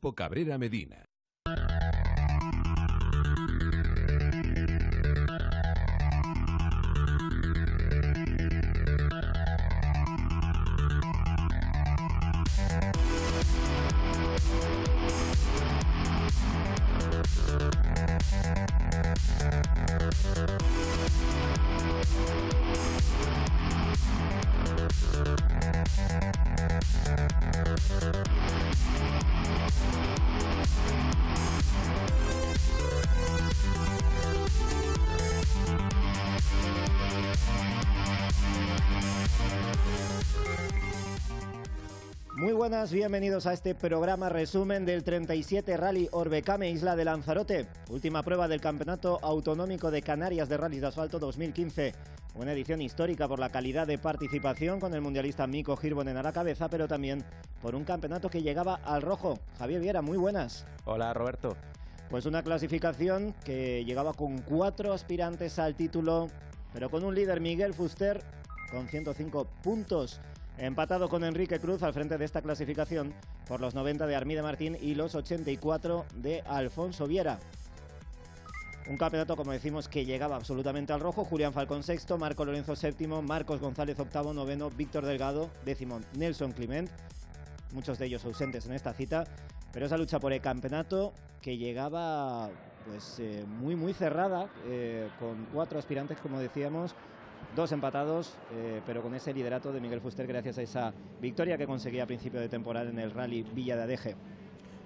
Grupo Cabrera Medina. Buenas, bienvenidos a este programa resumen del 37 Rally Orbecame Isla de Lanzarote, última prueba del Campeonato Autonómico de Canarias de Rallys de Asfalto 2015. Una edición histórica por la calidad de participación con el mundialista Mico Girbonen a la cabeza, pero también por un campeonato que llegaba al rojo. Javier Viera, muy buenas. Hola Roberto. Pues una clasificación que llegaba con cuatro aspirantes al título, pero con un líder Miguel Fuster con 105 puntos. Empatado con Enrique Cruz al frente de esta clasificación por los 90 de Armida Martín y los 84 de Alfonso Viera. Un campeonato, como decimos, que llegaba absolutamente al rojo. Julián Falcón sexto, Marco Lorenzo séptimo, Marcos González octavo, noveno, Víctor Delgado décimo, Nelson Clement. Muchos de ellos ausentes en esta cita. Pero esa lucha por el campeonato que llegaba pues eh, muy muy cerrada, eh, con cuatro aspirantes, como decíamos, dos empatados, eh, pero con ese liderato de Miguel Fuster gracias a esa victoria que conseguía a principio de temporada en el Rally Villa de Adeje.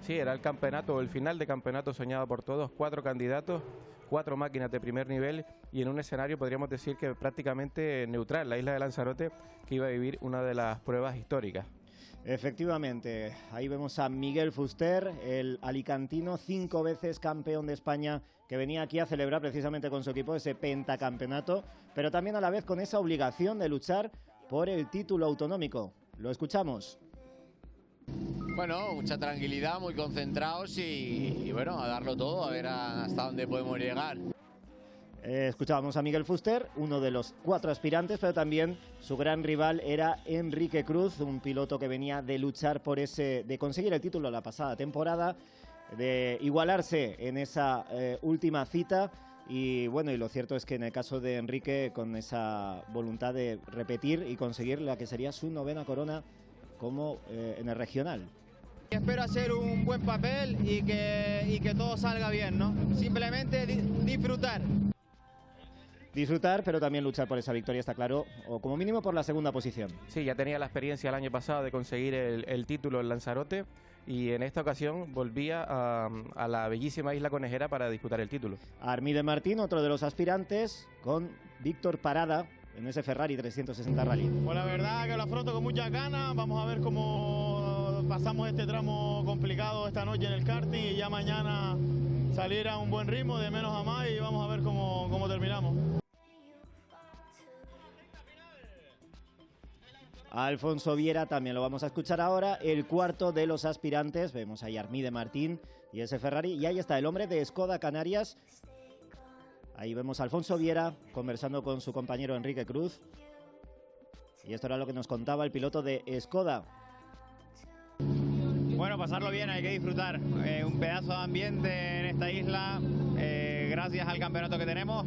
Sí, era el campeonato, el final de campeonato soñado por todos, cuatro candidatos, cuatro máquinas de primer nivel y en un escenario podríamos decir que prácticamente neutral, la isla de Lanzarote, que iba a vivir una de las pruebas históricas. Efectivamente, ahí vemos a Miguel Fuster, el alicantino, cinco veces campeón de España, que venía aquí a celebrar precisamente con su equipo ese pentacampeonato, pero también a la vez con esa obligación de luchar por el título autonómico. Lo escuchamos. Bueno, mucha tranquilidad, muy concentrados y, y bueno, a darlo todo, a ver hasta dónde podemos llegar. Eh, escuchábamos a Miguel Fuster, uno de los cuatro aspirantes, pero también su gran rival era Enrique Cruz, un piloto que venía de luchar por ese, de conseguir el título la pasada temporada, de igualarse en esa eh, última cita. Y bueno, y lo cierto es que en el caso de Enrique, con esa voluntad de repetir y conseguir la que sería su novena corona como eh, en el regional. Espero hacer un buen papel y que, y que todo salga bien, ¿no? Simplemente di- disfrutar. Disfrutar, pero también luchar por esa victoria, está claro, o como mínimo por la segunda posición. Sí, ya tenía la experiencia el año pasado de conseguir el, el título en Lanzarote y en esta ocasión volvía a, a la bellísima isla conejera para disputar el título. Armide Martín, otro de los aspirantes, con Víctor Parada en ese Ferrari 360 Rally. Pues la verdad que lo afronto con muchas ganas. Vamos a ver cómo pasamos este tramo complicado esta noche en el karting y ya mañana salir a un buen ritmo de menos a más y vamos a ver cómo, cómo terminamos. Alfonso Viera también lo vamos a escuchar ahora, el cuarto de los aspirantes. Vemos ahí Armide Martín y ese Ferrari. Y ahí está el hombre de Skoda Canarias. Ahí vemos a Alfonso Viera conversando con su compañero Enrique Cruz. Y esto era lo que nos contaba el piloto de Skoda. Bueno, pasarlo bien, hay que disfrutar. Eh, un pedazo de ambiente en esta isla, eh, gracias al campeonato que tenemos.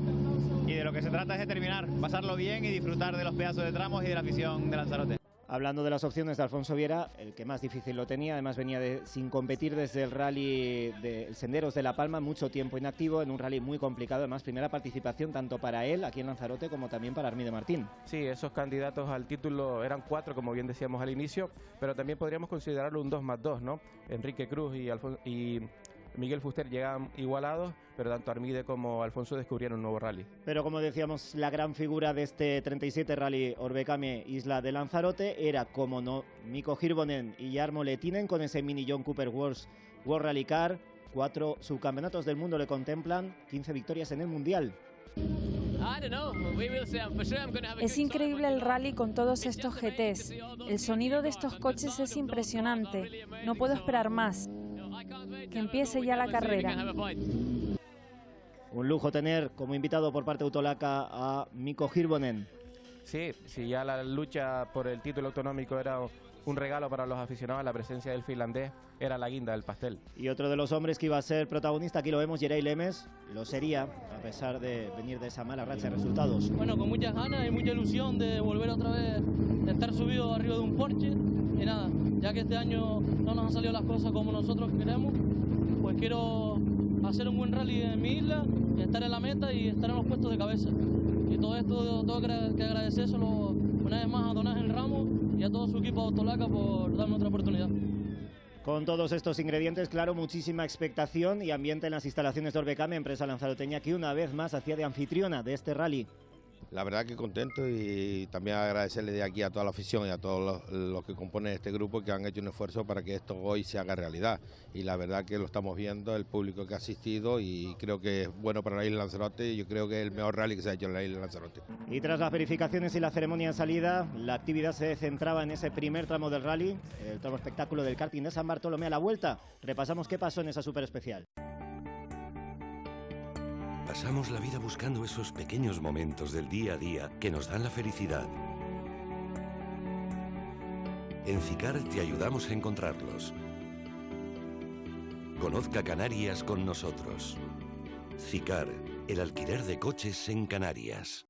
Y de lo que se trata es de terminar, pasarlo bien y disfrutar de los pedazos de tramos y de la afición de Lanzarote. Hablando de las opciones de Alfonso Viera, el que más difícil lo tenía, además venía sin competir desde el rally de Senderos de La Palma, mucho tiempo inactivo, en un rally muy complicado, además primera participación tanto para él aquí en Lanzarote como también para Armide Martín. Sí, esos candidatos al título eran cuatro, como bien decíamos al inicio, pero también podríamos considerarlo un 2 más 2, ¿no? Enrique Cruz y, Alfon- y Miguel Fuster llegan igualados, pero tanto Armide como Alfonso descubrieron un nuevo rally. Pero como decíamos, la gran figura de este 37 Rally Orbecame Isla de Lanzarote era, como no, Miko Hirvonen y Jarmo Letinen con ese mini John Cooper World, World Rally Car. Cuatro subcampeonatos del mundo le contemplan, 15 victorias en el Mundial. Es increíble el rally con todos estos GTs. El sonido de estos coches es impresionante. No puedo esperar más. Que empiece ya la carrera. Un lujo tener como invitado por parte de Autolaca a Miko Hirvonen. Sí, si ya la lucha por el título autonómico era un regalo para los aficionados, la presencia del finlandés era la guinda del pastel. Y otro de los hombres que iba a ser protagonista, aquí lo vemos, Jerey Lemes, lo sería, a pesar de venir de esa mala racha de resultados. Bueno, con muchas ganas y mucha ilusión de volver otra vez, de estar subido arriba de un Porsche. Y nada, ya que este año no nos han salido las cosas como nosotros queremos, pues quiero hacer un buen rally en mi isla, estar en la meta y estar en los puestos de cabeza. Y todo esto tengo que agradecer solo una vez más a Donás El Ramos y a todo su equipo Autolaca por darme otra oportunidad. Con todos estos ingredientes, claro, muchísima expectación y ambiente en las instalaciones de Orbecame, empresa lanzaroteña que una vez más hacía de anfitriona de este rally. La verdad que contento y también agradecerle de aquí a toda la afición y a todos los, que componen este grupo que han hecho un esfuerzo para que esto hoy se haga realidad. Y la verdad que lo estamos viendo, el público que ha asistido y creo que es bueno para la isla Lanzarote y yo creo que es el mejor rally que se ha hecho en la isla Lanzarote. Y tras las verificaciones y la ceremonia de salida, la actividad se centraba en ese primer tramo del rally, el tramo espectáculo del karting de San Bartolomé a la vuelta. Repasamos qué pasó en esa super especial. Pasamos la vida buscando esos pequeños momentos del día a día que nos dan la felicidad. En CICAR te ayudamos a encontrarlos. Conozca Canarias con nosotros. CICAR, el alquiler de coches en Canarias.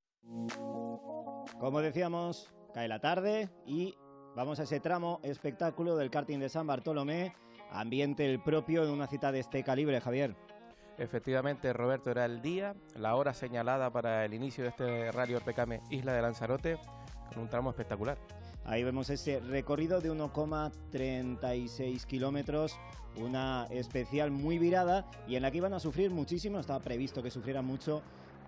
Como decíamos, cae la tarde y vamos a ese tramo espectáculo del karting de San Bartolomé, ambiente el propio en una cita de este calibre, Javier. Efectivamente, Roberto, era el día, la hora señalada para el inicio de este Rally Orpecame Isla de Lanzarote, con un tramo espectacular. Ahí vemos ese recorrido de 1,36 kilómetros, una especial muy virada y en la que iban a sufrir muchísimo, estaba previsto que sufrieran mucho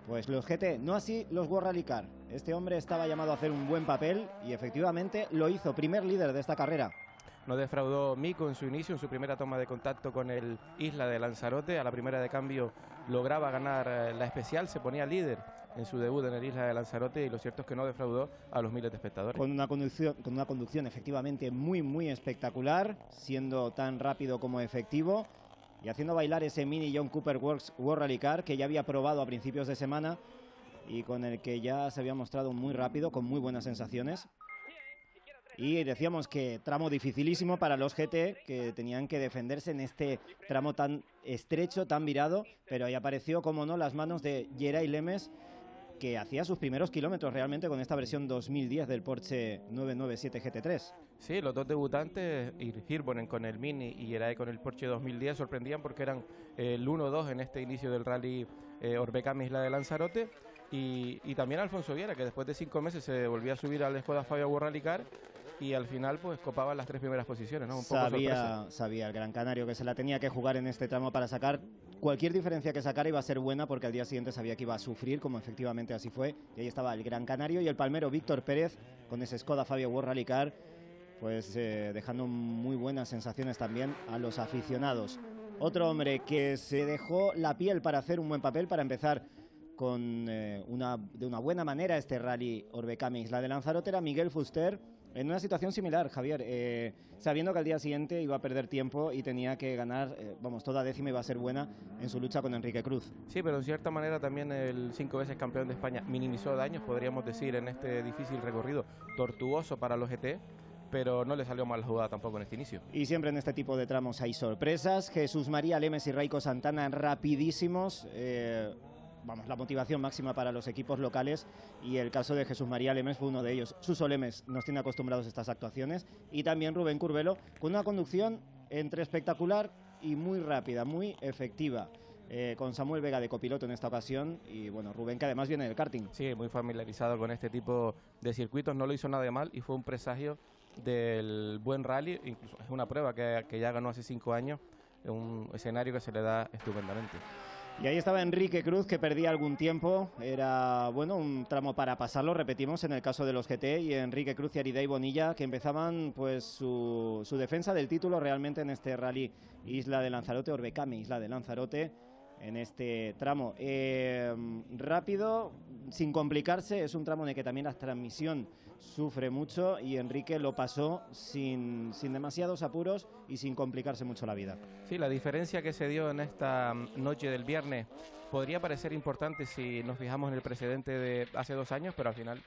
pues los GT, no así los World Rally Car. Este hombre estaba llamado a hacer un buen papel y efectivamente lo hizo, primer líder de esta carrera. No defraudó Mico en su inicio, en su primera toma de contacto con el Isla de Lanzarote. A la primera de cambio lograba ganar eh, la especial, se ponía líder en su debut en el Isla de Lanzarote y lo cierto es que no defraudó a los miles de espectadores. Con una conducción, con una conducción efectivamente muy, muy espectacular, siendo tan rápido como efectivo y haciendo bailar ese mini John Cooper Works World Rally Car que ya había probado a principios de semana y con el que ya se había mostrado muy rápido, con muy buenas sensaciones. Y decíamos que tramo dificilísimo para los GT que tenían que defenderse en este tramo tan estrecho, tan virado, pero ahí apareció, como no, las manos de Geray Lemes que hacía sus primeros kilómetros realmente con esta versión 2010 del Porsche 997 GT3. Sí, los dos debutantes, Hirvonen con el Mini y Geray con el Porsche 2010, sorprendían porque eran el 1-2 en este inicio del rally eh, Orbecam Isla de Lanzarote. Y, también Alfonso Viera, que después de cinco meses se volvía a subir a la Escuela Fabio Rally Car y al final pues copaba las tres primeras posiciones, ¿no? sabía, sabía el Gran Canario que se la tenía que jugar en este tramo para sacar cualquier diferencia que sacara iba a ser buena porque al día siguiente sabía que iba a sufrir, como efectivamente así fue. Y ahí estaba el Gran Canario y el palmero Víctor Pérez con ese Skoda Fabio World Rally Car, pues eh, dejando muy buenas sensaciones también a los aficionados. Otro hombre que se dejó la piel para hacer un buen papel, para empezar con eh, una, de una buena manera este rally Orbecame Isla de Lanzarote era Miguel Fuster en una situación similar, Javier, eh, sabiendo que al día siguiente iba a perder tiempo y tenía que ganar, eh, vamos, toda décima iba a ser buena en su lucha con Enrique Cruz. Sí, pero en cierta manera también el cinco veces campeón de España minimizó daños, podríamos decir, en este difícil recorrido, tortuoso para los GT, pero no le salió mal jugada tampoco en este inicio. Y siempre en este tipo de tramos hay sorpresas. Jesús María Lemes y Raico Santana rapidísimos. Eh, vamos, la motivación máxima para los equipos locales y el caso de Jesús María Lemes fue uno de ellos. Suso Lemes nos tiene acostumbrados a estas actuaciones y también Rubén Curvelo con una conducción entre espectacular y muy rápida, muy efectiva. Eh, con Samuel Vega de copiloto en esta ocasión y bueno, Rubén que además viene del karting. Sí, muy familiarizado con este tipo de circuitos, no lo hizo nada de mal y fue un presagio del buen rally, incluso es una prueba que, que ya ganó hace cinco años, un escenario que se le da estupendamente. Y ahí estaba Enrique Cruz, que perdía algún tiempo. Era, bueno, un tramo para pasarlo, repetimos, en el caso de los GT. Y Enrique Cruz y Aridei Bonilla, que empezaban pues su, su defensa del título realmente en este rally Isla de Lanzarote, Orbecame, Isla de Lanzarote en este tramo. Eh, rápido, sin complicarse, es un tramo en el que también la transmisión sufre mucho y Enrique lo pasó sin, sin demasiados apuros y sin complicarse mucho la vida. Sí, la diferencia que se dio en esta noche del viernes podría parecer importante si nos fijamos en el precedente de hace dos años, pero al final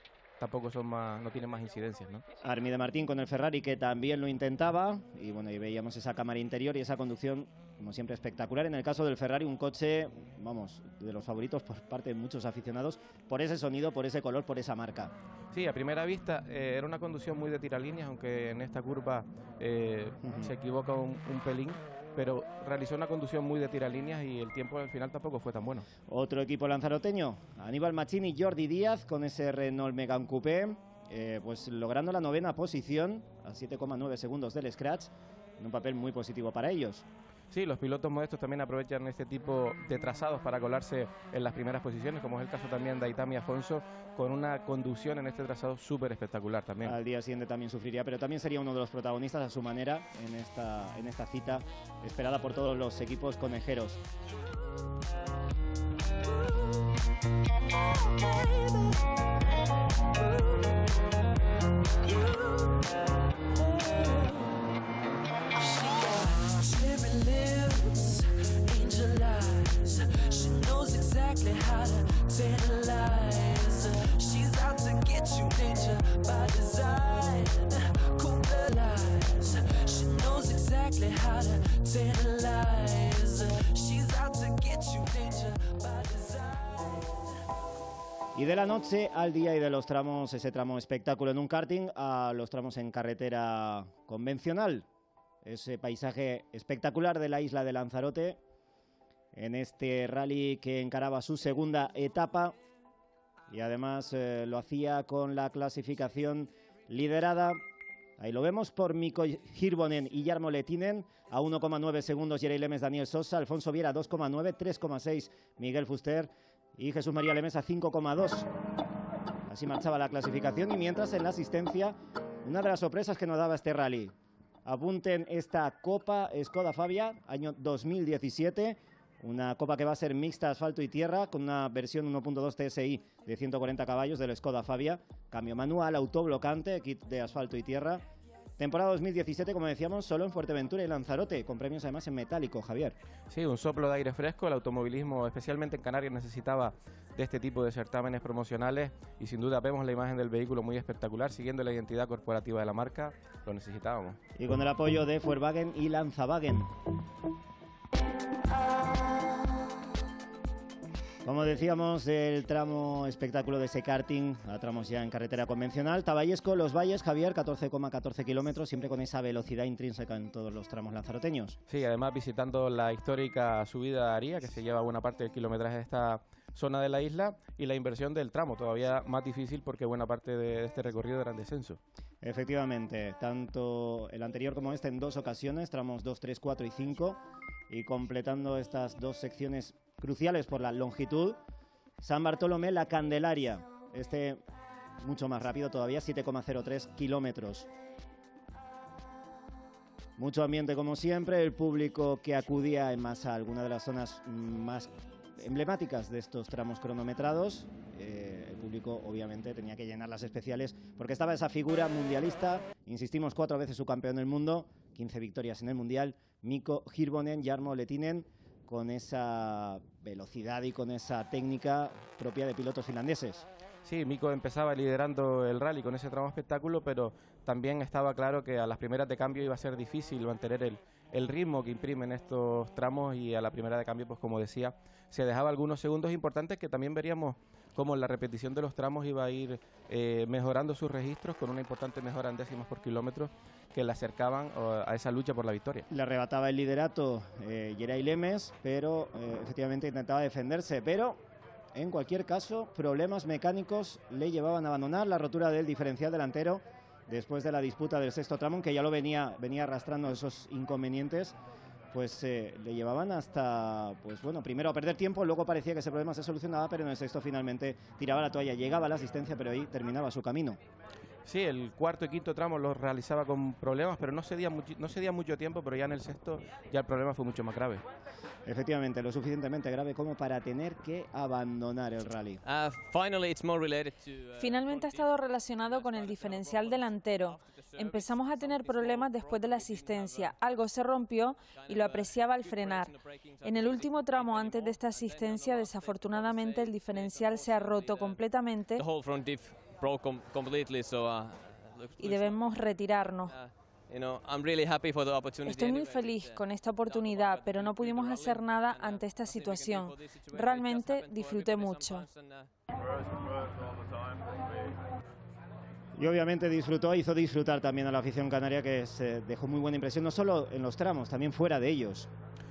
tampoco son más, no tienen más incidencias, ¿no? Armi de Martín con el Ferrari que también lo intentaba y bueno, y veíamos esa cámara interior y esa conducción como siempre espectacular. En el caso del Ferrari un coche, vamos, de los favoritos por parte de muchos aficionados por ese sonido, por ese color, por esa marca. Sí, a primera vista eh, era una conducción muy de tiralíneas, aunque en esta curva eh, se equivoca un, un pelín pero realizó una conducción muy de tiralíneas y el tiempo al final tampoco fue tan bueno. Otro equipo lanzaroteño, Aníbal Machini y Jordi Díaz con ese Renault Megane Coupé, eh, pues logrando la novena posición a 7,9 segundos del scratch, en un papel muy positivo para ellos. Sí, los pilotos modestos también aprovechan este tipo de trazados para colarse en las primeras posiciones, como es el caso también de Aitami Afonso, con una conducción en este trazado súper espectacular también. Al día siguiente también sufriría, pero también sería uno de los protagonistas a su manera en esta, en esta cita esperada por todos los equipos conejeros. Y de la noche al día y de los tramos, ese tramo espectáculo en un karting, a los tramos en carretera convencional. Ese paisaje espectacular de la isla de Lanzarote en este rally que encaraba su segunda etapa y además eh, lo hacía con la clasificación liderada. Ahí lo vemos por Miko Hirvonen y Jarmo Letinen a 1,9 segundos Jerey Lemes, Daniel Sosa, Alfonso Viera 2,9, 3,6 Miguel Fuster y Jesús María Lemes a 5,2. Así marchaba la clasificación y mientras en la asistencia, una de las sorpresas que nos daba este rally. Apunten esta Copa Skoda Fabia, año 2017, una copa que va a ser mixta asfalto y tierra con una versión 1.2 TSI de 140 caballos del Skoda Fabia, cambio manual, autoblocante, kit de asfalto y tierra. Temporada 2017, como decíamos, solo en Fuerteventura y Lanzarote, con premios además en metálico, Javier. Sí, un soplo de aire fresco. El automovilismo, especialmente en Canarias, necesitaba de este tipo de certámenes promocionales y sin duda vemos la imagen del vehículo muy espectacular, siguiendo la identidad corporativa de la marca, lo necesitábamos. Y con el apoyo de Volkswagen y Lanzawagen. Como decíamos, el tramo espectáculo de ese karting a tramos ya en carretera convencional. Taballesco, Los Valles, Javier, 14,14 kilómetros, siempre con esa velocidad intrínseca en todos los tramos lanzaroteños. Sí, además visitando la histórica subida de Aría, que se lleva buena parte del kilometraje de esta zona de la isla, y la inversión del tramo, todavía más difícil porque buena parte de este recorrido era en descenso. Efectivamente, tanto el anterior como este en dos ocasiones, tramos 2, 3, 4 y 5, y completando estas dos secciones cruciales por la longitud. San Bartolomé, la Candelaria, este mucho más rápido todavía, 7,03 kilómetros. Mucho ambiente como siempre, el público que acudía en masa a alguna de las zonas más emblemáticas de estos tramos cronometrados. Eh, el público obviamente tenía que llenar las especiales porque estaba esa figura mundialista, insistimos cuatro veces su campeón del mundo, 15 victorias en el mundial, Miko Hirvonen, Jarmo Letinen, con esa velocidad y con esa técnica propia de pilotos finlandeses. Sí, Miko empezaba liderando el rally con ese tramo espectáculo, pero también estaba claro que a las primeras de cambio iba a ser difícil mantener el, el ritmo que imprimen estos tramos y a la primera de cambio, pues como decía, se dejaba algunos segundos importantes que también veríamos cómo la repetición de los tramos iba a ir eh, mejorando sus registros con una importante mejora en décimas por kilómetro que le acercaban a esa lucha por la victoria. Le arrebataba el liderato eh, Lemes, pero eh, efectivamente intentaba defenderse, pero en cualquier caso, problemas mecánicos le llevaban a abandonar la rotura del diferencial delantero después de la disputa del sexto tramo, que ya lo venía, venía arrastrando esos inconvenientes pues eh, le llevaban hasta, pues bueno, primero a perder tiempo, luego parecía que ese problema se solucionaba, pero en el sexto finalmente tiraba la toalla, llegaba la asistencia, pero ahí terminaba su camino. Sí, el cuarto y quinto tramo lo realizaba con problemas, pero no cedía, no cedía mucho tiempo, pero ya en el sexto ya el problema fue mucho más grave. Efectivamente, lo suficientemente grave como para tener que abandonar el rally. Uh, uh, Finalmente ha estado relacionado con el diferencial delantero. Empezamos a tener problemas después de la asistencia. Algo se rompió y lo apreciaba al frenar. En el último tramo antes de esta asistencia, desafortunadamente el diferencial se ha roto completamente y debemos retirarnos. Estoy muy feliz con esta oportunidad, pero no pudimos hacer nada ante esta situación. Realmente disfruté mucho. Y obviamente disfrutó, hizo disfrutar también a la afición canaria que se dejó muy buena impresión, no solo en los tramos, también fuera de ellos.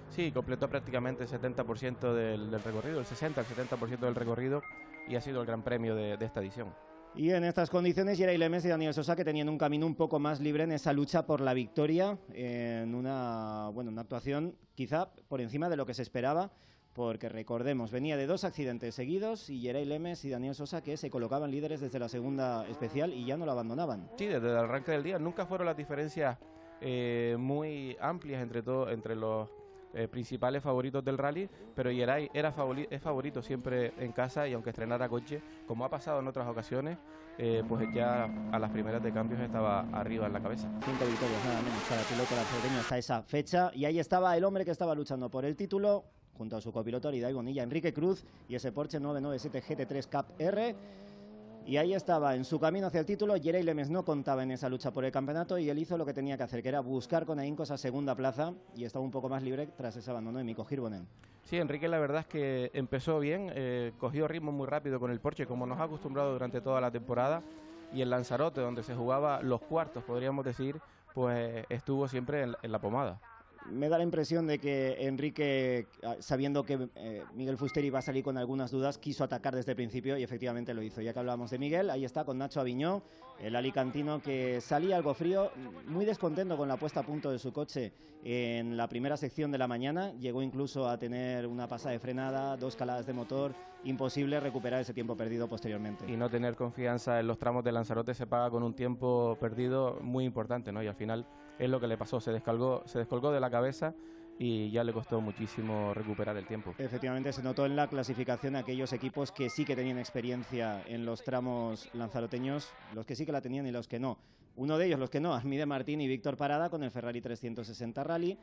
Sí, completó prácticamente el 70% del, recorrido, el 60, el 70% del recorrido y ha sido el gran premio de esta edición. Y en estas condiciones, Yeray Lemes y Daniel Sosa que tenían un camino un poco más libre en esa lucha por la victoria, en una, bueno, una actuación quizá por encima de lo que se esperaba, porque recordemos, venía de dos accidentes seguidos y Yeray Lemes y Daniel Sosa que se colocaban líderes desde la segunda especial y ya no lo abandonaban. Sí, desde el arranque del día nunca fueron las diferencias eh, muy amplias entre, todo, entre los eh, principales favoritos del rally, pero Yeray era favorito, es favorito siempre en casa y aunque estrenara coche, como ha pasado en otras ocasiones, eh, pues ya a las primeras de cambios estaba arriba en la cabeza. Cinco victorias nada menos para el piloto hasta esa fecha y ahí estaba el hombre que estaba luchando por el título junto a su copiloto Aridai Bonilla, Enrique Cruz y ese Porsche 997 GT3 Cup R. Y ahí estaba, en su camino hacia el título, Jerey Lemes no contaba en esa lucha por el campeonato y él hizo lo que tenía que hacer, que era buscar con ahínco esa segunda plaza y estaba un poco más libre tras ese abandono de Mico Girbonen. Sí, Enrique la verdad es que empezó bien, eh, cogió ritmo muy rápido con el Porsche, como nos ha acostumbrado durante toda la temporada, y el Lanzarote, donde se jugaba los cuartos, podríamos decir, pues estuvo siempre en la pomada me da la impresión de que Enrique, ah, sabiendo que eh, Miguel Fuster iba a salir con algunas dudas, quiso atacar desde el principio y efectivamente lo hizo. Ya que hablábamos de Miguel, ahí está con Nacho Aviñó, el alicantino que salía algo frío, muy descontento con la puesta a punto de su coche en la primera sección de la mañana. Llegó incluso a tener una pasada de frenada, dos caladas de motor, imposible recuperar ese tiempo perdido posteriormente. Y no tener confianza en los tramos de Lanzarote se paga con un tiempo perdido muy importante, ¿no? Y al final es lo que le pasó, se descolgó, se descolgó de la cabeza y ya le costó muchísimo recuperar el tiempo. Efectivamente, se notó en la clasificación aquellos equipos que sí que tenían experiencia en los tramos lanzaroteños, los que sí que la tenían y los que no. Uno de ellos, los que no, Armide Martín y Víctor Parada con el Ferrari 360 Rally,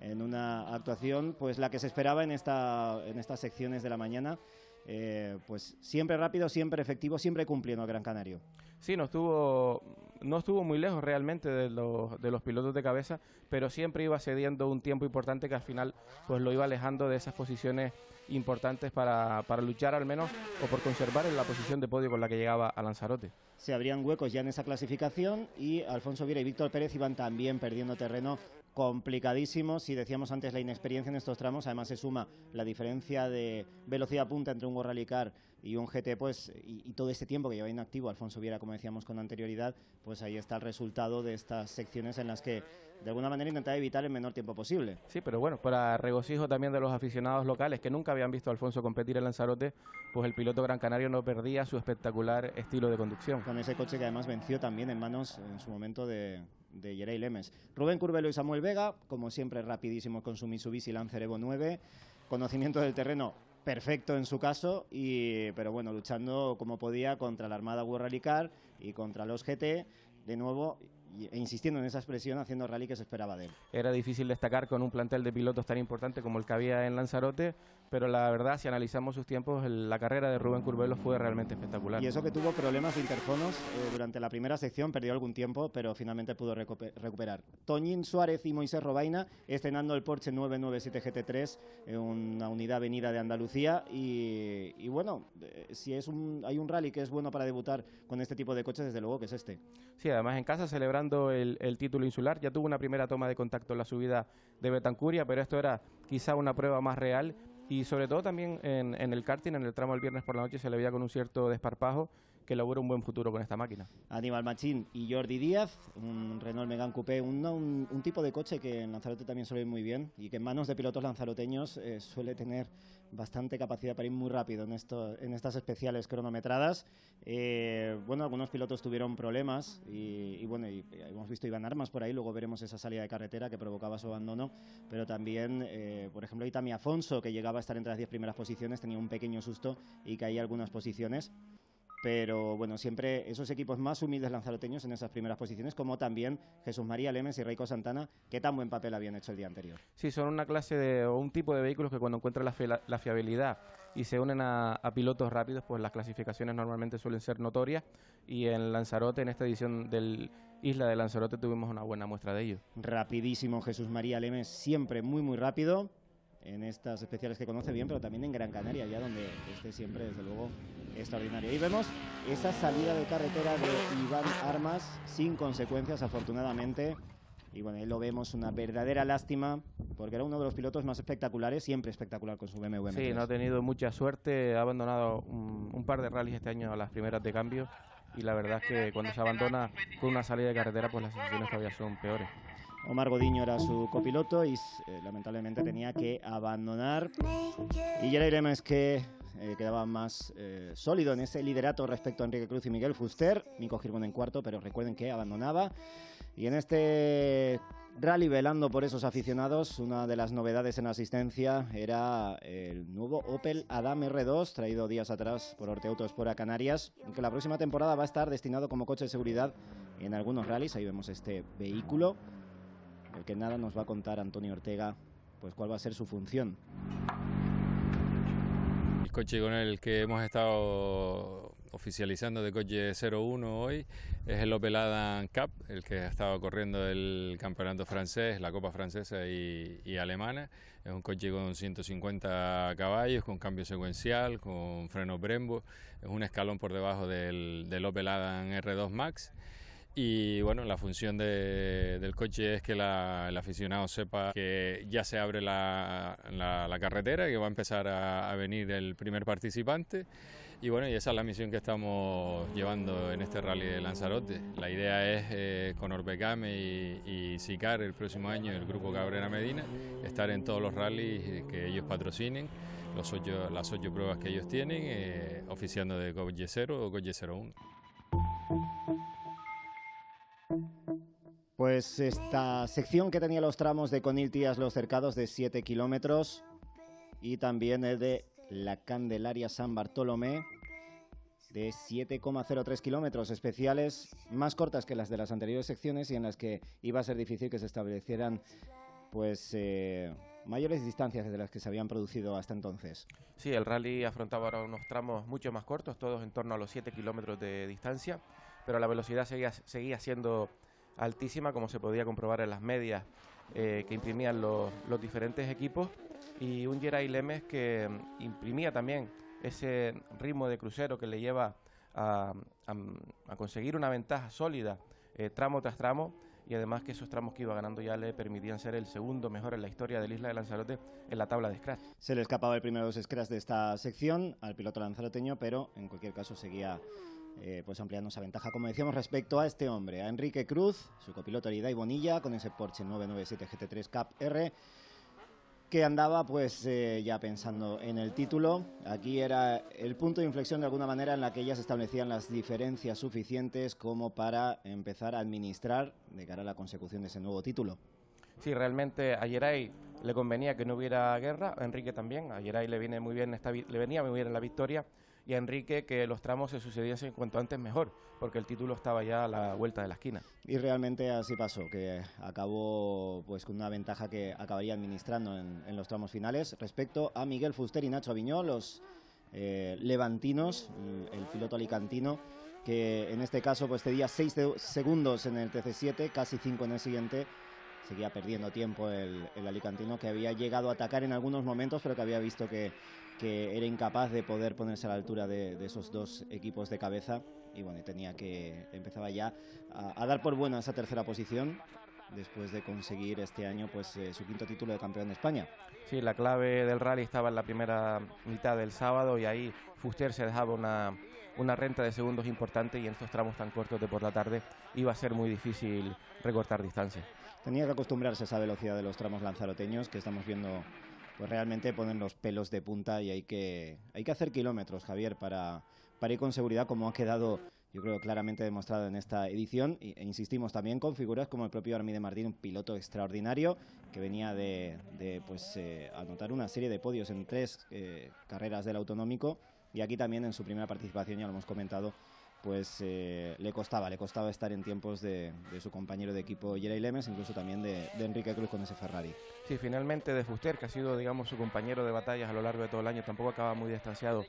en una actuación pues la que se esperaba en, esta, en estas secciones de la mañana eh, pues siempre rápido, siempre efectivo, siempre cumpliendo Gran Canario. Sí, no estuvo, no estuvo muy lejos realmente de los, de los pilotos de cabeza, pero siempre iba cediendo un tiempo importante que al final pues lo iba alejando de esas posiciones importantes para, para luchar al menos o por conservar en la posición de podio con la que llegaba a Lanzarote. Se abrían huecos ya en esa clasificación y Alfonso Viera y Víctor Pérez iban también perdiendo terreno complicadísimo. Si decíamos antes la inexperiencia en estos tramos, además se suma la diferencia de velocidad punta entre un World Rally Car y un GT, pues, y, todo este tiempo que lleva inactivo Alfonso Viera, como decíamos con anterioridad, pues ahí está el resultado de estas secciones en las que de alguna manera intentaba evitar el menor tiempo posible. Sí, pero bueno, para regocijo también de los aficionados locales que nunca habían visto a Alfonso competir en Lanzarote, pues el piloto gran canario no perdía su espectacular estilo de conducción. Con ese coche que además venció también en manos en su momento de, de Jerey Lemes. Rubén Curvelo y Samuel Vega, como siempre rapidísimos con su Mitsubishi Lancer Evo 9, conocimiento del terreno perfecto en su caso, y, pero bueno, luchando como podía contra la Armada World Rally Car y contra los GT, de nuevo e insistiendo en esa expresión, haciendo rally que se esperaba de él. Era difícil destacar con un plantel de pilotos tan importante como el que había en Lanzarote, pero la verdad, si analizamos sus tiempos, la carrera de Rubén Curvelo fue realmente espectacular. Y eso que tuvo problemas de interfonos eh, durante la primera sección, perdió algún tiempo, pero finalmente pudo recuperar. Toñín Suárez y Moisés Robaina estrenando el Porsche 997 GT3, eh, una unidad venida de Andalucía, y, bueno, eh, si es un, hay un rally que es bueno para debutar con este tipo de coches, desde luego que es este. Sí, además en casa celebrando el, título insular. Ya tuvo una primera toma de contacto en la subida de Betancuria, pero esto era quizá una prueba más real y sobre todo también en, en, el karting, en el tramo del viernes por la noche se le veía con un cierto desparpajo que logra un buen futuro con esta máquina. Aníbal Machín y Jordi Díaz, un Renault Megane Coupé, un, un, tipo de coche que en Lanzarote también suele ir muy bien y que en manos de pilotos lanzaroteños eh, suele tener bastante capacidad para ir muy rápido en, esto, en estas especiales cronometradas. Eh, bueno, algunos pilotos tuvieron problemas y, bueno, y, hemos visto Iván Armas por ahí, luego veremos esa salida de carretera que provocaba su abandono, pero también, eh, por ejemplo, Itami Afonso, que llegaba a estar entre las 10 primeras posiciones, tenía un pequeño susto y caía algunas posiciones. Pero bueno, siempre esos equipos más humildes lanzaroteños en esas primeras posiciones, como también Jesús María Lemes y Reiko Santana, que tan buen papel habían hecho el día anterior. Sí, son una clase de, o un tipo de vehículos que cuando encuentran la, fiabilidad y se unen a, pilotos rápidos, pues las clasificaciones normalmente suelen ser notorias y en Lanzarote, en esta edición del Isla de Lanzarote, tuvimos una buena muestra de ello. Rapidísimo Jesús María Lemes, siempre muy muy rápido en estas especiales que conoce bien, pero también en Gran Canaria, ya donde esté siempre, desde luego, extraordinario. Y vemos esa salida de carretera de Iván Armas sin consecuencias, afortunadamente. Y bueno, ahí lo vemos, una verdadera lástima, porque era uno de los pilotos más espectaculares, siempre espectacular con su BMW. Sí, no ha tenido mucha suerte, ha abandonado un, par de rallies este año a las primeras de cambio, y la verdad es que cuando se abandona con una salida de carretera, pues las sensaciones todavía son peores. Omar Godiño era su copiloto y eh, lamentablemente tenía que abandonar. Y Geray Lemes que eh, quedaba más eh, sólido en ese liderato respecto a Enrique Cruz y Miguel Fuster. Mico Girón en cuarto, pero recuerden que abandonaba. Y en este rally velando por esos aficionados, una de las novedades en asistencia era el nuevo Opel Adam R2, traído días atrás por Orteautos por a Canarias, que la próxima temporada va a estar destinado como coche de seguridad en algunos rallies. Ahí vemos este vehículo el que nada nos va a contar Antonio Ortega, pues cuál va a ser su función. El coche con el que hemos estado oficializando de coche 01 hoy es el Opel Adam Cup, el que ha estado corriendo el campeonato francés, la Copa Francesa y, alemana. Es un coche con 150 caballos, con cambio secuencial, con freno Brembo. Es un escalón por debajo del, del Opel Adam R2 Max. Y bueno, la función del coche es que el aficionado sepa que ya se abre la, la, carretera, que va a empezar a, venir el primer participante. Y bueno, y esa es la misión que estamos llevando en este rally de Lanzarote. La idea es eh, con Orbecame y, y, SICAR el próximo año, el grupo Cabrera Medina, estar en todos los rallies que ellos patrocinen, los ocho, las ocho pruebas que ellos tienen, eh, oficiando de Coche 0 o Coche 01. Pues esta sección que tenía los tramos de Conil Tías Los Cercados de 7 kilómetros y también el de la Candelaria San Bartolomé de 7,03 kilómetros especiales, más cortas que las de las anteriores secciones y en las que iba a ser difícil que se establecieran pues eh, mayores distancias de las que se habían producido hasta entonces. Sí, el rally afrontaba ahora unos tramos mucho más cortos, todos en torno a los 7 kilómetros de distancia pero la velocidad seguía, seguía siendo altísima, como se podía comprobar en las medias eh, que imprimían los, diferentes equipos, y un Geray Lemes que mm, imprimía también ese ritmo de crucero que le lleva a, conseguir una ventaja sólida eh, tramo tras tramo y además que esos tramos que iba ganando ya le permitían ser el segundo mejor en la historia del Isla de Lanzarote en la tabla de scratch. Se le escapaba el primero de los scratch de esta sección al piloto lanzaroteño, pero en cualquier caso seguía eh, pues ampliando esa ventaja, como decíamos, respecto a este hombre, a Enrique Cruz, su copiloto y Bonilla, con ese Porsche 997 GT3 Cup R, que andaba pues eh, ya pensando en el título. Aquí era el punto de inflexión de alguna manera en la que ya se establecían las diferencias suficientes como para empezar a administrar de cara a la consecución de ese nuevo título. Sí, realmente a Yeray le convenía que no hubiera guerra, a Enrique también, a Yeray le, viene muy bien le venía muy bien la victoria y a Enrique que los tramos se sucediesen cuanto antes mejor, porque el título estaba ya a la vuelta de la esquina. Y realmente así pasó, que acabó pues con una ventaja que acabaría administrando en, los tramos finales respecto a Miguel Fuster y Nacho Aviñó, los eh, levantinos, el, piloto alicantino, que en este caso pues tenía 6 segundos en el TC7, casi 5 en el siguiente, seguía perdiendo tiempo el, alicantino que había llegado a atacar en algunos momentos, pero que había visto que, era incapaz de poder ponerse a la altura de, esos dos equipos de cabeza. Y bueno, tenía que empezaba ya a, dar por buena esa tercera posición después de conseguir este año pues eh, su quinto título de campeón de España. Sí, la clave del rally estaba en la primera mitad del sábado y ahí Fuster se dejaba una, una renta de segundos importante y en estos tramos tan cortos de por la tarde iba a ser muy difícil recortar distancia. Tenía que acostumbrarse a esa velocidad de los tramos lanzaroteños que estamos viendo pues realmente ponen los pelos de punta y hay que, hay que hacer kilómetros, Javier, para, para ir con seguridad como ha quedado yo creo claramente demostrado en esta edición. E insistimos también con figuras como el propio Armide Martín, un piloto extraordinario que venía de, pues eh, anotar una serie de podios en tres eh, carreras del autonómico. Y aquí también en su primera participación, ya lo hemos comentado, pues eh, le costaba, le costaba estar en tiempos de, su compañero de equipo Jerry Lemes, incluso también de, Enrique Cruz con ese Ferrari. Sí, finalmente de Fuster, que ha sido, digamos, su compañero de batallas a lo largo de todo el año, tampoco acaba muy distanciado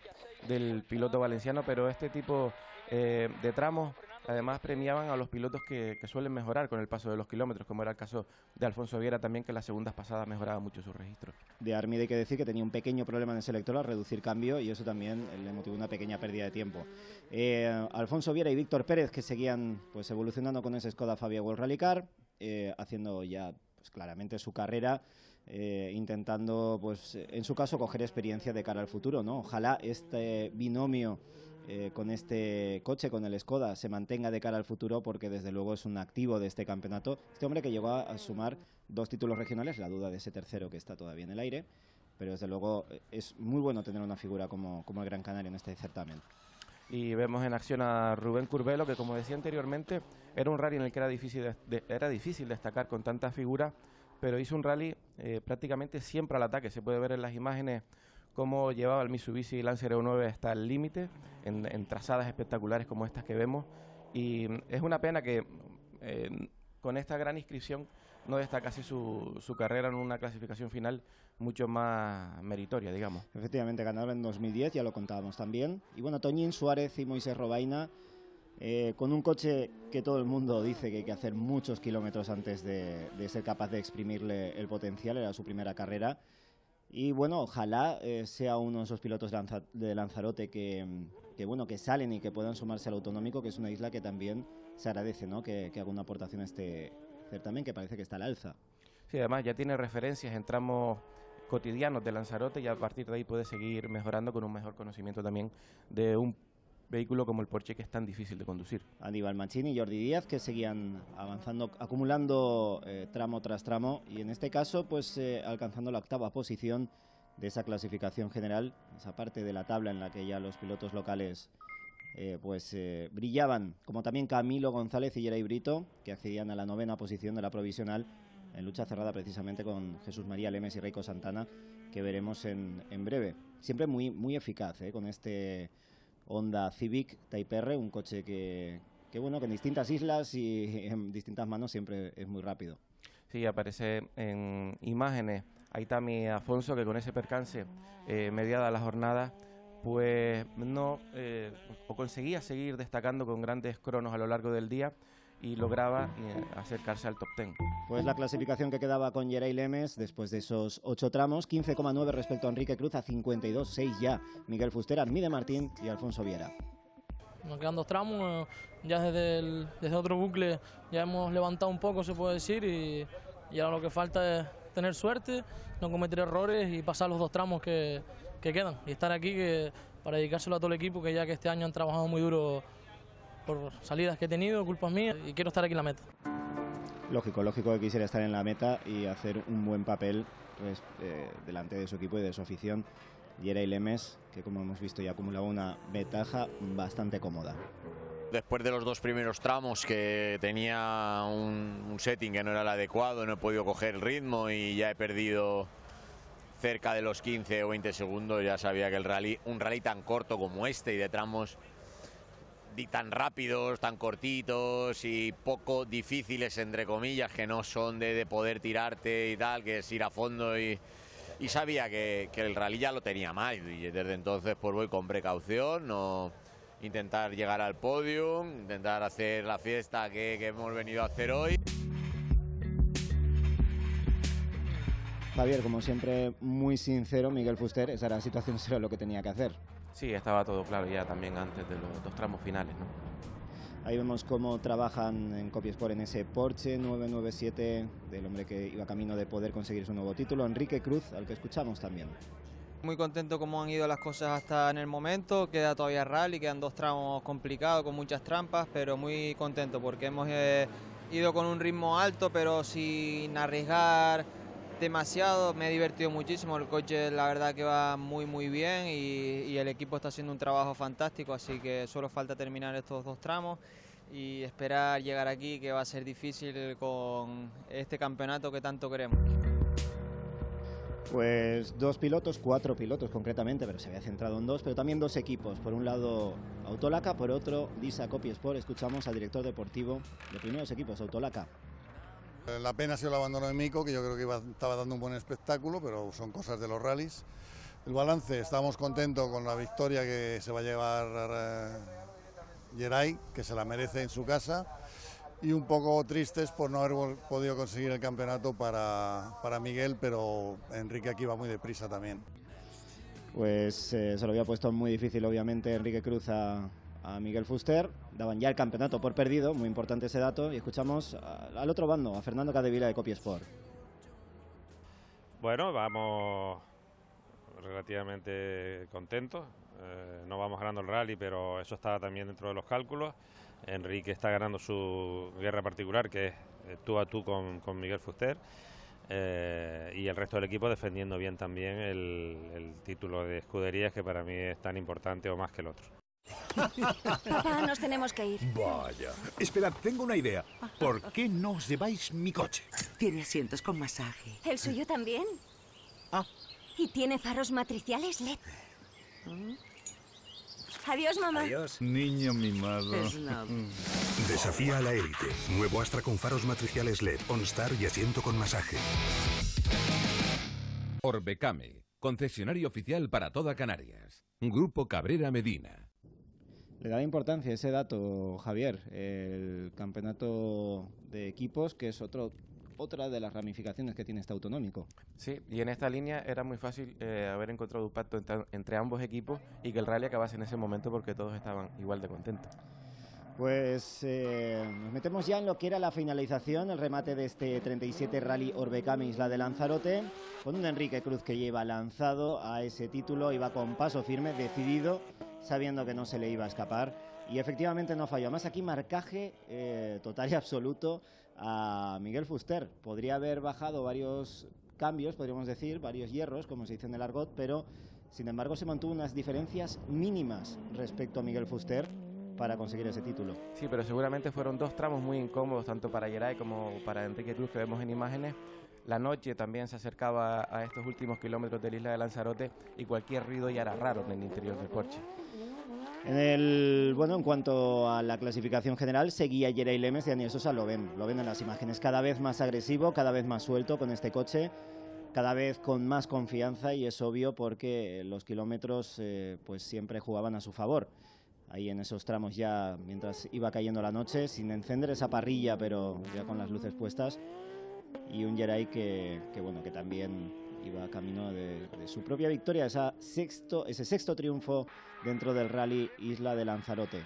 del piloto valenciano, pero este tipo eh, de tramos Además premiaban a los pilotos que, suelen mejorar con el paso de los kilómetros, como era el caso de Alfonso Viera también, que las segundas pasadas mejoraba mucho su registro. De Armida hay que decir que tenía un pequeño problema en el selector al reducir cambio y eso también le motivó una pequeña pérdida de tiempo. Eh, Alfonso Viera y Víctor Pérez que seguían pues evolucionando con ese Skoda Fabia World eh, haciendo ya pues, claramente su carrera. Eh, intentando, pues, en su caso, coger experiencia de cara al futuro, ¿no? Ojalá este binomio eh, con este coche, con el Skoda, se mantenga de cara al futuro porque desde luego es un activo de este campeonato. Este hombre que llegó a, sumar dos títulos regionales, la duda de ese tercero que está todavía en el aire, pero desde luego eh, es muy bueno tener una figura como, como el Gran Canario en este certamen. Y vemos en acción a Rubén Curbelo, que como decía anteriormente, era un rally en el que era difícil, era difícil destacar con tanta figura, pero hizo un rally eh, prácticamente siempre al ataque. Se puede ver en las imágenes cómo llevaba el Mitsubishi Lancer E9 hasta el límite, en, trazadas espectaculares como estas que vemos. Y es una pena que eh, con esta gran inscripción no destacase su, su carrera en una clasificación final mucho más meritoria, digamos. Efectivamente, ganaron en 2010, ya lo contábamos también. Y bueno, Toñín Suárez y Moisés Robaina, eh, con un coche que todo el mundo dice que hay que hacer muchos kilómetros antes de, de ser capaz de exprimirle el potencial, era su primera carrera. Y bueno, ojalá eh, sea uno de esos pilotos de Lanzarote que, bueno, que salen y que puedan sumarse al autonómico, que es una isla que también se agradece, ¿no? Que, haga una aportación a este certamen que parece que está al alza. Sí, además ya tiene referencias en tramos cotidianos de Lanzarote y a partir de ahí puede seguir mejorando con un mejor conocimiento también de un vehículo como el Porsche que es tan difícil de conducir. Aníbal Machini y Jordi Díaz que seguían avanzando, acumulando eh, tramo tras tramo y en este caso pues eh, alcanzando la octava posición de esa clasificación general, esa parte de la tabla en la que ya los pilotos locales eh, pues brillaban, como también Camilo González y Yeray Brito, que accedían a la novena posición de la provisional en lucha cerrada precisamente con Jesús María Lemes y Reiko Santana, que veremos en, en breve. Siempre muy, muy eficaz con este Honda Civic Type R, un coche que, que, bueno, que en distintas islas y en distintas manos siempre es muy rápido. Sí, aparece en imágenes Aitami Afonso que con ese percance eh, mediada la jornada pues no eh, o conseguía seguir destacando con grandes cronos a lo largo del día y lograba eh, acercarse al top 10. Pues la clasificación que quedaba con Yeray Lemes después de esos ocho tramos, 15,9 respecto a Enrique Cruz, a 52,6 ya Miguel Fustera, Mide Martín y Alfonso Viera. Nos quedan dos tramos, eh, ya desde, desde otro bucle ya hemos levantado un poco, se puede decir, y, y ahora lo que falta es tener suerte, no cometer errores y pasar los dos tramos que, que quedan. Y estar aquí que, para dedicárselo a todo el equipo, que ya que este año han trabajado muy duro por salidas que he tenido, culpas mías, y quiero estar aquí en la meta. Lógico, lógico que quisiera estar en la meta y hacer un buen papel pues, eh, delante de su equipo y de su afición. Yeray Lemes, que como hemos visto ya acumulaba una ventaja bastante cómoda. Después de los dos primeros tramos que tenía un, un setting que no era el adecuado, no he podido coger el ritmo y ya he perdido cerca de los 15 o 20 segundos, ya sabía que el rally, un rally tan corto como este y de tramos tan rápidos, tan cortitos y poco difíciles, entre comillas, que no son de, poder tirarte y tal, que es ir a fondo y, sabía que, el rally ya lo tenía mal y desde entonces pues voy con precaución, no intentar llegar al podio, intentar hacer la fiesta que, hemos venido a hacer hoy. Javier, como siempre, muy sincero, Miguel Fuster, esa era la situación, eso era lo que tenía que hacer. Sí, estaba todo claro ya también antes de los dos tramos finales. ¿no? Ahí vemos cómo trabajan en Copiesport en ese Porsche 997 del hombre que iba camino de poder conseguir su nuevo título, Enrique Cruz, al que escuchamos también. Muy contento cómo han ido las cosas hasta en el momento, queda todavía rally, quedan dos tramos complicados con muchas trampas, pero muy contento porque hemos eh, ido con un ritmo alto pero sin arriesgar demasiado, me he divertido muchísimo, el coche la verdad que va muy muy bien y, el equipo está haciendo un trabajo fantástico, así que solo falta terminar estos dos tramos y esperar llegar aquí que va a ser difícil con este campeonato que tanto queremos. Pues dos pilotos, cuatro pilotos concretamente, pero se había centrado en dos, pero también dos equipos. Por un lado Autolaca, por otro Disa Copy Sport. Escuchamos al director deportivo de primeros equipos, Autolaca. La pena ha sido el abandono de Mico, que yo creo que estaba dando un buen espectáculo, pero son cosas de los rallies. El balance, estamos contentos con la victoria que se va a llevar eh, Geray, que se la merece en su casa y un poco tristes por no haber podido conseguir el campeonato para, para Miguel, pero Enrique aquí va muy deprisa también. Pues eh, se lo había puesto muy difícil, obviamente, Enrique Cruz a, Miguel Fuster. Daban ya el campeonato por perdido, muy importante ese dato. Y escuchamos al otro bando, a Fernando Cadevila de Copy Sport. Bueno, vamos relativamente contentos. Eh, no vamos ganando el rally, pero eso está también dentro de los cálculos. Enrique está ganando su guerra particular, que es eh, tú a tú con, Miguel Fuster. Eh, y el resto del equipo defendiendo bien también el, título de escuderías, que para mí es tan importante o más que el otro. Papá, nos tenemos que ir. Vaya. Esperad, tengo una idea. ¿Por qué no os lleváis mi coche? Tiene asientos con masaje. ¿El suyo también? Ah. ¿Y tiene faros matriciales LED? Adiós, mamá. Adiós. Niño mimado. Mm. Desafía a la élite. Nuevo Astra con faros matriciales LED, OnStar y asiento con masaje. Orbecame, concesionario oficial para toda Canarias. Grupo Cabrera Medina. Le da importancia ese dato, Javier, el campeonato de equipos, que es otro otra de las ramificaciones que tiene este autonómico. Sí, y en esta línea era muy fácil eh, haber encontrado un pacto entre, ambos equipos y que el rally acabase en ese momento porque todos estaban igual de contentos. Pues eh, nos metemos ya en lo que era la finalización, el remate de este 37 Rally Orbecame Isla de Lanzarote, con un Enrique Cruz que lleva lanzado a ese título, iba con paso firme, decidido, sabiendo que no se le iba a escapar, y efectivamente no falló. Más aquí marcaje eh, total y absoluto a Miguel Fuster. Podría haber bajado varios cambios, podríamos decir, varios hierros, como se dice en el argot, pero sin embargo se mantuvo unas diferencias mínimas respecto a Miguel Fuster para conseguir ese título. Sí, pero seguramente fueron dos tramos muy incómodos, tanto para Geray como para Enrique Cruz, que vemos en imágenes. La noche también se acercaba a estos últimos kilómetros de la isla de Lanzarote y cualquier ruido ya era raro en el interior del coche. En el bueno, en cuanto a la clasificación general, seguía Jerey Lemes y Daniel Sosa, lo ven, lo ven en las imágenes, cada vez más agresivo, cada vez más suelto con este coche, cada vez con más confianza y es obvio porque los kilómetros eh, pues siempre jugaban a su favor. Ahí en esos tramos ya, mientras iba cayendo la noche, sin encender esa parrilla, pero ya con las luces puestas, y un Jeray que, que bueno, que también iba camino de, su propia victoria, esa sexto, ese sexto triunfo dentro del rally Isla de Lanzarote.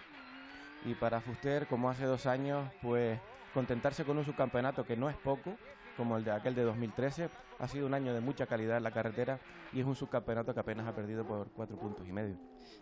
Y para Fuster, como hace dos años, pues contentarse con un subcampeonato que no es poco, como el de aquel de 2013. Ha sido un año de mucha calidad en la carretera y es un subcampeonato que apenas ha perdido por cuatro puntos y medio.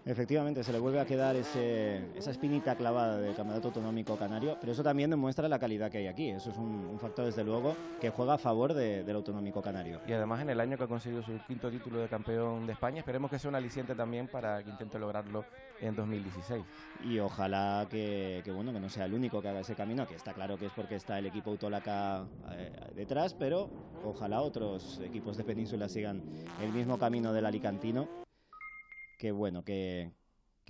Efectivamente, se le vuelve a quedar esa espinita clavada del campeonato autonómico canario, pero eso también demuestra la calidad que hay aquí. Eso es un, factor, desde luego, que juega a favor del autonómico canario. Y además, en el año que ha conseguido su quinto título de campeón de España, esperemos que sea un aliciente también para que intente lograrlo en 2016. Y ojalá que, bueno, que no sea el único que haga ese camino, que está claro que es porque está el equipo Autolaca eh, detrás, pero ojalá otros equipos de Península sigan el mismo camino del Alicantino, que bueno, que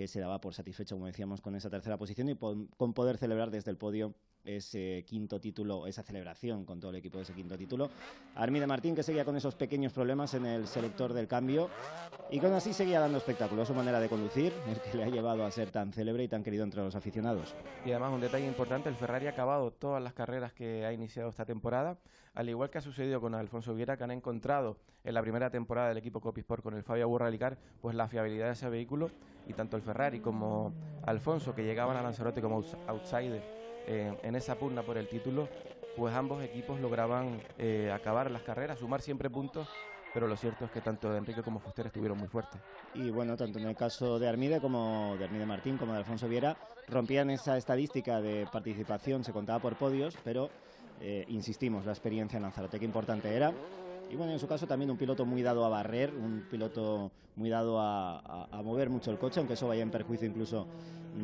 se daba por satisfecho, como decíamos, con esa tercera posición y con poder celebrar desde el podio ese quinto título, esa celebración con todo el equipo de ese quinto título. Armida Martín, que seguía con esos pequeños problemas en el selector del cambio y con así seguía dando espectáculo. Su manera de conducir, el que le ha llevado a ser tan célebre y tan querido entre los aficionados. Y además, un detalle importante: el Ferrari ha acabado todas las carreras que ha iniciado esta temporada, al igual que ha sucedido con Alfonso Viera, que han encontrado en la primera temporada del equipo Copisport con el Fabio Burralicar, pues la fiabilidad de ese vehículo y tanto el Ferrari como Alfonso, que llegaban a Lanzarote como outsider en esa pugna por el título, pues ambos equipos lograban eh, acabar las carreras, sumar siempre puntos, pero lo cierto es que tanto de Enrique como Fuster estuvieron muy fuertes. Y bueno, tanto en el caso de Armide como de Armide Martín como de Alfonso Viera, rompían esa estadística de participación, se contaba por podios, pero eh, insistimos, la experiencia en Lanzarote, qué importante era. Y bueno, en su caso también un piloto muy dado a barrer, un piloto muy dado a, mover mucho el coche, aunque eso vaya en perjuicio incluso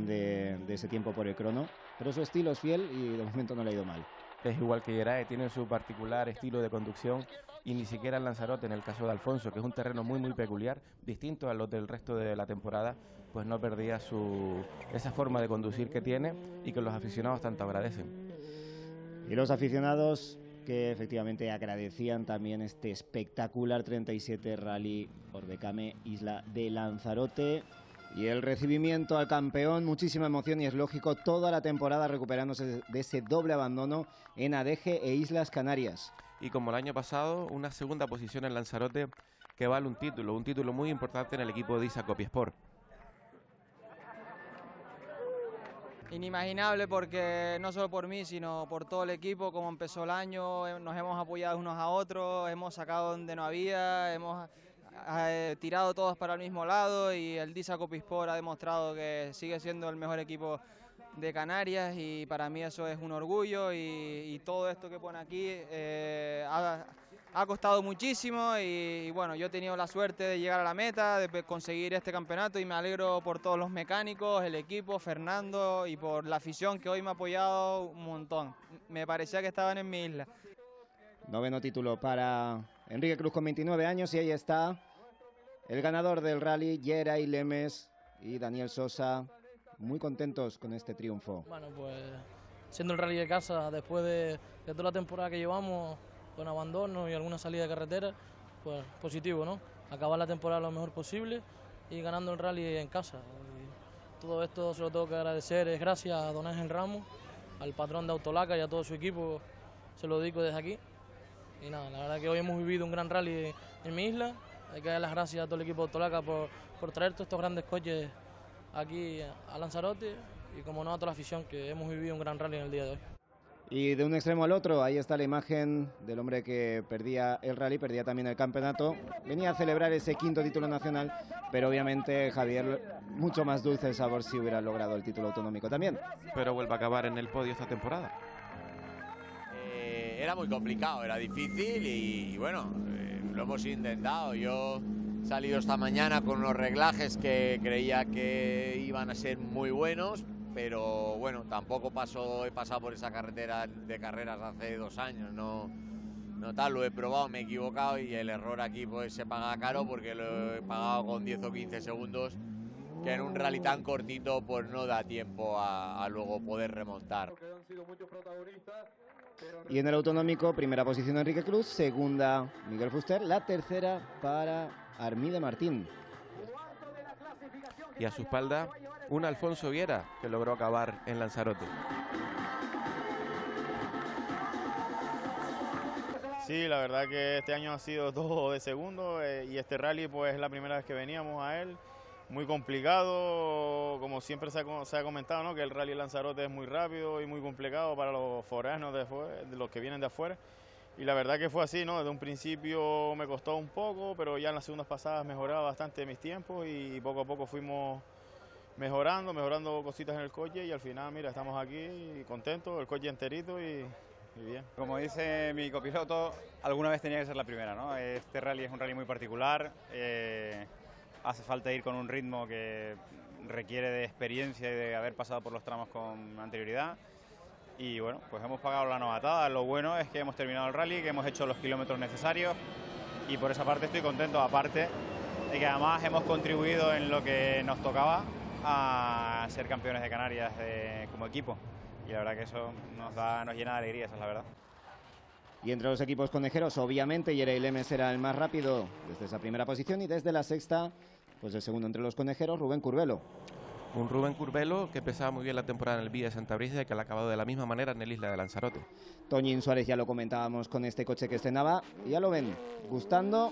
de, ese tiempo por el crono. Pero su estilo es fiel y de momento no le ha ido mal. es igual que Gerae, tienen su particular estilo de conducción y ni siquiera el Lanzarote, en el caso de Alfonso, que es un terreno muy muy peculiar, distinto a los del resto de la temporada, pues no perdía su, esa forma de conducir que tiene y que los aficionados tanto agradecen. Y los aficionados que efectivamente agradecían también este espectacular 37 Rally por Became Isla de Lanzarote. Y el recibimiento al campeón, muchísima emoción y es lógico, toda la temporada recuperándose de ese doble abandono en Adeje e Islas Canarias. Y como el año pasado, una segunda posición en Lanzarote que vale un título, un título muy importante en el equipo de Isa Copiesport. Inimaginable porque no solo por mí, sino por todo el equipo, como empezó el año, eh, nos hemos apoyado unos a otros, hemos sacado donde no había, hemos eh, tirado todos para el mismo lado y el Disa Copisport ha demostrado que sigue siendo el mejor equipo de Canarias y para mí eso es un orgullo y, todo esto que pone aquí eh, ha costado muchísimo y, bueno, yo he tenido la suerte de llegar a la meta, de conseguir este campeonato y me alegro por todos los mecánicos, el equipo, Fernando y por la afición que hoy me ha apoyado un montón. Me parecía que estaban en mi isla. Noveno título para Enrique Cruz con 29 años y ahí está el ganador del rally, Yeray Lemes y Daniel Sosa, muy contentos con este triunfo. Bueno, pues siendo el rally de casa, después de toda la temporada que llevamos, con abandono y alguna salida de carretera, pues positivo, ¿no? Acabar la temporada lo mejor posible y ganando el rally en casa. todo esto se lo tengo que agradecer, es gracias a Don Ángel Ramos, al patrón de Autolaca y a todo su equipo, se lo dedico desde aquí. Y nada, la verdad que hoy hemos vivido un gran rally en mi isla, hay que dar las gracias a todo el equipo de Autolaca por, por traer todos estos grandes coches aquí a Lanzarote y como no a toda la afición que hemos vivido un gran rally en el día de hoy. Y de un extremo al otro, ahí está la imagen del hombre que perdía el rally, perdía también el campeonato. Venía a celebrar ese quinto título nacional, pero obviamente Javier, mucho más dulce el sabor si hubiera logrado el título autonómico también. Pero vuelve a acabar en el podio esta temporada. Eh, era muy complicado, era difícil y, bueno, eh, lo hemos intentado. Yo he salido esta mañana con unos reglajes que creía que iban a ser muy buenos, pero bueno, tampoco paso, he pasado por esa carretera de carreras hace dos años, no, no tal, lo he probado, me he equivocado y el error aquí pues se paga caro porque lo he pagado con 10 o 15 segundos, que en un rally tan cortito pues no da tiempo a, luego poder remontar. Y en el autonómico, primera posición Enrique Cruz, segunda Miguel Fuster, la tercera para Armide Martín. Y a su espalda un Alfonso Viera que logró acabar en Lanzarote. Sí, la verdad que este año ha sido todo de segundo eh, y este rally pues es la primera vez que veníamos a él. Muy complicado, como siempre se ha, comentado, ¿no? que el rally Lanzarote es muy rápido y muy complicado para los foráneos de, de los que vienen de afuera. Y la verdad que fue así, ¿no? Desde un principio me costó un poco, pero ya en las segundas pasadas mejoraba bastante mis tiempos y poco a poco fuimos mejorando, mejorando cositas en el coche y al final, mira, estamos aquí contentos, el coche enterito y, bien. Como dice mi copiloto, alguna vez tenía que ser la primera, ¿no? Este rally es un rally muy particular, eh, hace falta ir con un ritmo que requiere de experiencia y de haber pasado por los tramos con anterioridad. Y bueno, pues hemos pagado la novatada. Lo bueno es que hemos terminado el rally, que hemos hecho los kilómetros necesarios y por esa parte estoy contento. Aparte de que además hemos contribuido en lo que nos tocaba, a ser campeones de Canarias como equipo. Y la verdad que eso nos, da, nos llena de alegría, esa es la verdad. Y entre los equipos conejeros, obviamente, Yerei Lemes era el más rápido desde esa primera posición y desde la sexta, pues el segundo entre los conejeros, Rubén Curvelo. Un Rubén Curvelo que empezaba muy bien la temporada en el Vía de Santa Brisa y que ha acabado de la misma manera en el Isla de Lanzarote. Toñín Suárez ya lo comentábamos con este coche que estrenaba, y ya lo ven, gustando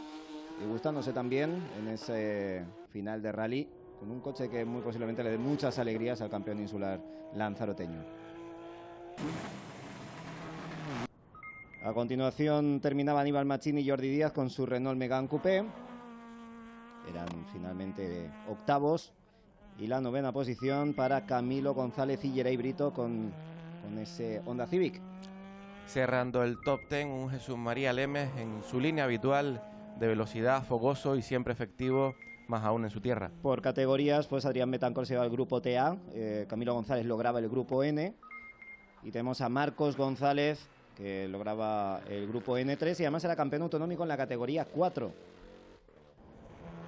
y gustándose también en ese final de rally con un coche que muy posiblemente le dé muchas alegrías al campeón insular lanzaroteño. A continuación terminaba Aníbal Machini y Jordi Díaz con su Renault Megane Coupé. Eran finalmente octavos. Y la novena posición para Camilo González y Jerey Brito con, con ese Honda Civic. Cerrando el top ten, un Jesús María Lemes en su línea habitual de velocidad, fogoso y siempre efectivo más aún en su tierra. Por categorías, pues Adrián Betancor se lleva el grupo TA, eh, Camilo González lograba el grupo N y tenemos a Marcos González que lograba el grupo N3 y además era campeón autonómico en la categoría 4.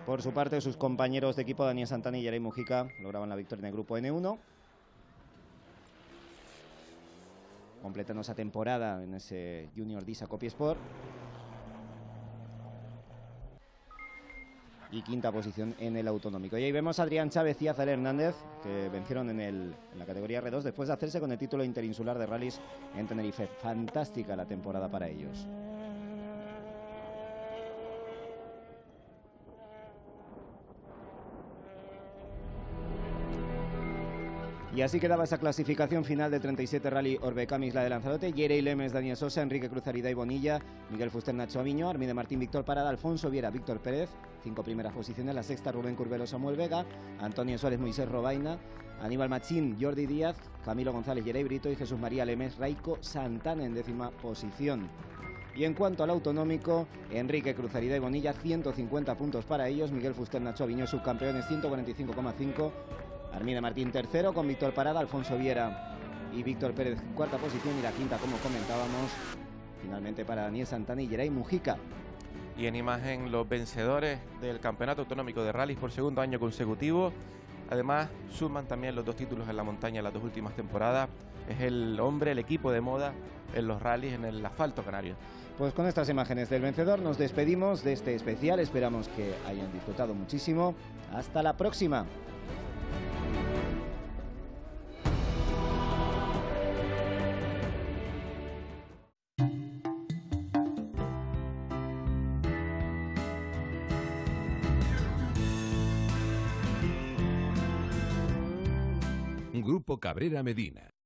Por su parte, sus compañeros de equipo Daniel Santana y Jeremy Mujica lograban la victoria en el grupo N1. Completando esa temporada en ese Junior Disa Copy Sport. Y quinta posición en el autonómico. Y ahí vemos a Adrián Chávez y a Azar Hernández, que vencieron en, el, en la categoría R2 después de hacerse con el título interinsular de rallies en Tenerife. Fantástica la temporada para ellos. Y así quedaba esa clasificación final de 37 Rally Orbeca Isla de Lanzarote. Jerey Lemes, Daniel Sosa, Enrique Cruz y Bonilla, Miguel Fuster, Nacho Aviño, Armide Martín, Víctor Parada, Alfonso Viera, Víctor Pérez. Cinco primeras posiciones. La sexta, Rubén Curbelo, Samuel Vega, Antonio Suárez, Moisés Robaina, Aníbal Machín, Jordi Díaz, Camilo González, Jerey Brito y Jesús María Lemes, Raico Santana en décima posición. Y en cuanto al autonómico, Enrique Cruzarida y Bonilla, 150 puntos para ellos. Miguel Fuster, Nacho Aviño, subcampeones, 145,5. Armina Martín tercero con Víctor Parada, Alfonso Viera y Víctor Pérez cuarta posición y la quinta como comentábamos finalmente para Daniel Santana y Geray Mujica. Y en imagen los vencedores del Campeonato Autonómico de Rallys por segundo año consecutivo. Además suman también los dos títulos en la montaña en las dos últimas temporadas. Es el hombre, el equipo de moda en los rallies en el asfalto canario. Pues con estas imágenes del vencedor nos despedimos de este especial. Esperamos que hayan disfrutado muchísimo. Hasta la próxima. Grupo Cabrera Medina.